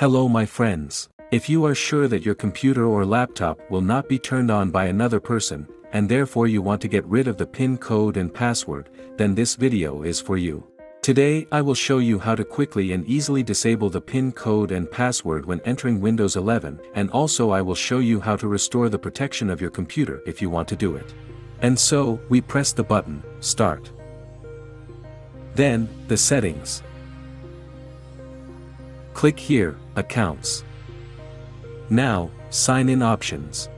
Hello my friends. If you are sure that your computer or laptop will not be turned on by another person, and therefore you want to get rid of the PIN code and password, then this video is for you. Today I will show you how to quickly and easily disable the PIN code and password when entering Windows 11, and also I will show you how to restore the protection of your computer if you want to do it. And so, we press the button, Start. Then, the settings. Click here, Accounts. Now, Sign in options.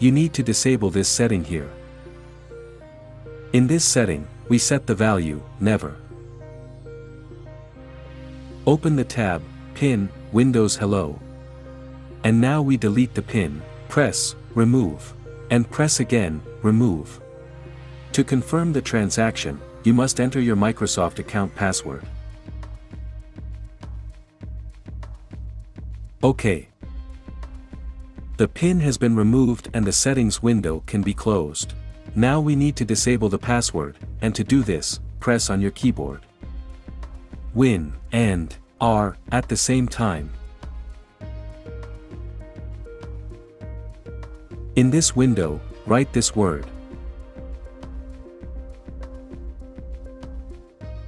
You need to disable this setting here. In this setting, we set the value, never. Open the tab, Pin, Windows Hello. And now we delete the pin, press, remove. And press again, remove. To confirm the transaction, you must enter your Microsoft account password. OK. The pin has been removed and the settings window can be closed. Now we need to disable the password, and to do this, press on your keyboard. Win, and, R, at the same time. In this window, write this word.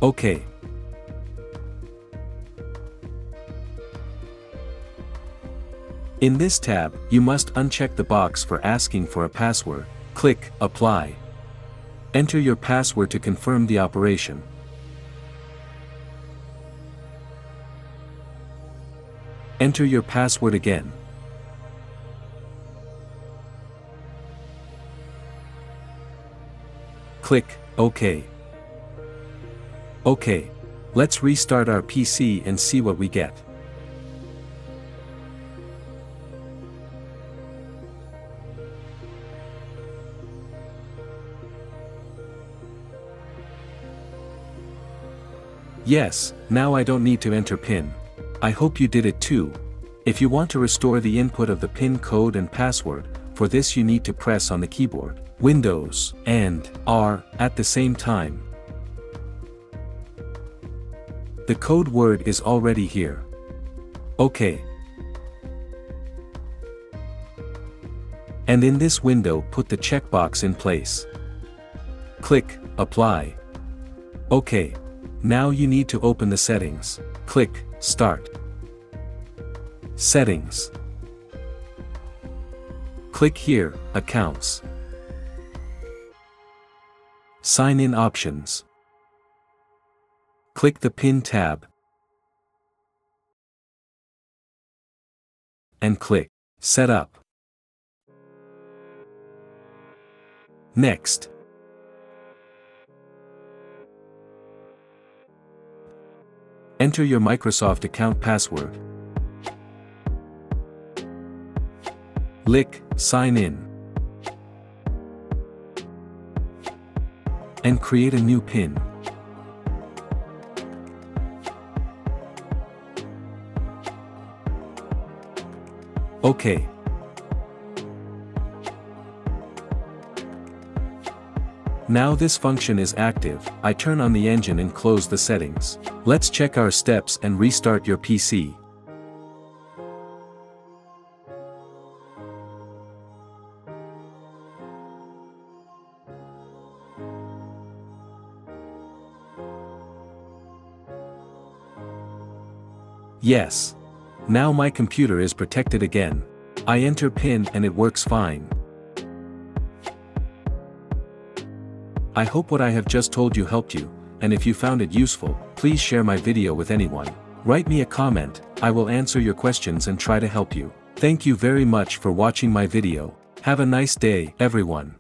OK. In this tab, you must uncheck the box for asking for a password, click Apply. Enter your password to confirm the operation. Enter your password again. Click OK. OK. Let's restart our PC and see what we get. Yes, now I don't need to enter PIN. I hope you did it too. If you want to restore the input of the PIN code and password, for this you need to press on the keyboard, Windows, and, R, at the same time. The code word is already here. OK. And in this window put the checkbox in place. Click, Apply. OK. Now you need to open the settings. Click, Start. Settings. Click here, Accounts. Sign in options. Click the Pin tab. And click Set up. Next. Enter your Microsoft account password. Click Sign In. And create a new PIN. OK. Now this function is active, I turn on the engine and close the settings. Let's check our steps and restart your PC. Yes. Now my computer is protected again. I enter PIN and it works fine. I hope what I have just told you helped you, and if you found it useful, please share my video with anyone. Write me a comment, I will answer your questions and try to help you. Thank you very much for watching my video. Have a nice day, everyone.